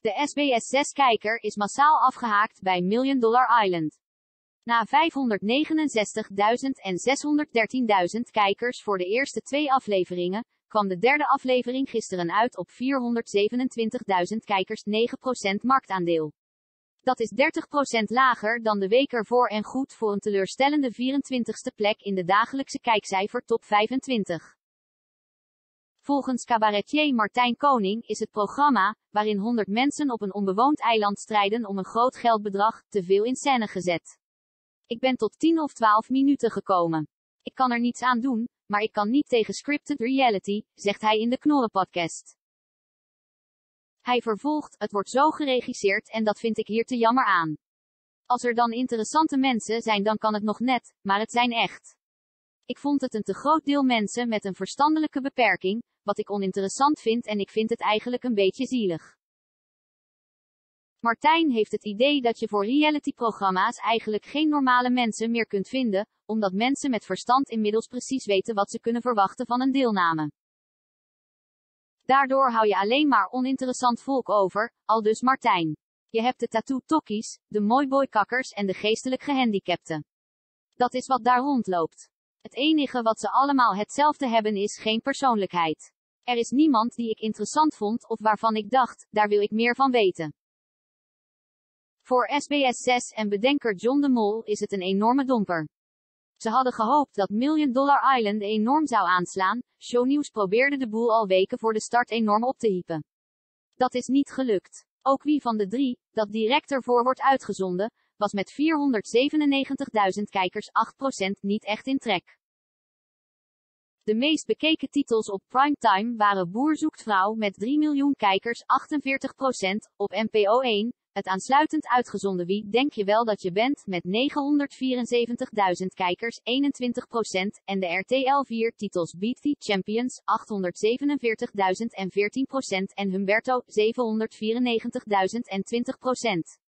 De SBS6-kijker is massaal afgehaakt bij Million Dollar Island. Na 569.000 en 613.000 kijkers voor de eerste twee afleveringen, kwam de derde aflevering gisteren uit op 427.000 kijkers 9% marktaandeel. Dat is 30% lager dan de week ervoor en goed voor een teleurstellende 24ste plek in de dagelijkse kijkcijfer top 25. Volgens cabaretier Martijn Koning is het programma, waarin 100 mensen op een onbewoond eiland strijden om een groot geldbedrag, te veel in scène gezet. Ik ben tot 10 of 12 minuten gekomen. Ik kan er niets aan doen, maar ik kan niet tegen scripted reality, zegt hij in de Knorren-podcast. Hij vervolgt, het wordt zo geregisseerd en dat vind ik hier te jammer aan. Als er dan interessante mensen zijn dan kan het nog net, maar het zijn echt. Ik vond het een te groot deel mensen met een verstandelijke beperking, wat ik oninteressant vind en ik vind het eigenlijk een beetje zielig. Martijn heeft het idee dat je voor realityprogramma's eigenlijk geen normale mensen meer kunt vinden, omdat mensen met verstand inmiddels precies weten wat ze kunnen verwachten van een deelname. Daardoor hou je alleen maar oninteressant volk over, al dus Martijn. Je hebt de tattoo-tokkies, de mooiboykakkers en de geestelijk gehandicapten. Dat is wat daar rondloopt. Het enige wat ze allemaal hetzelfde hebben is geen persoonlijkheid. Er is niemand die ik interessant vond of waarvan ik dacht, daar wil ik meer van weten. Voor SBS 6 en bedenker John de Mol is het een enorme domper. Ze hadden gehoopt dat Million Dollar Island enorm zou aanslaan. Shownieuws probeerde de boel al weken voor de start enorm op te hypen. Dat is niet gelukt. Ook wie van de drie, dat direct ervoor wordt uitgezonden, was met 497.000 kijkers 8% niet echt in trek. De meest bekeken titels op primetime waren Boer zoekt vrouw met 3 miljoen kijkers 48%, op NPO 1, het aansluitend uitgezonden Wie denk je wel dat je bent met 974.000 kijkers 21% en de RTL 4 titels Beat the Champions 847.000 en 14% en Humberto 794.000 en 20%.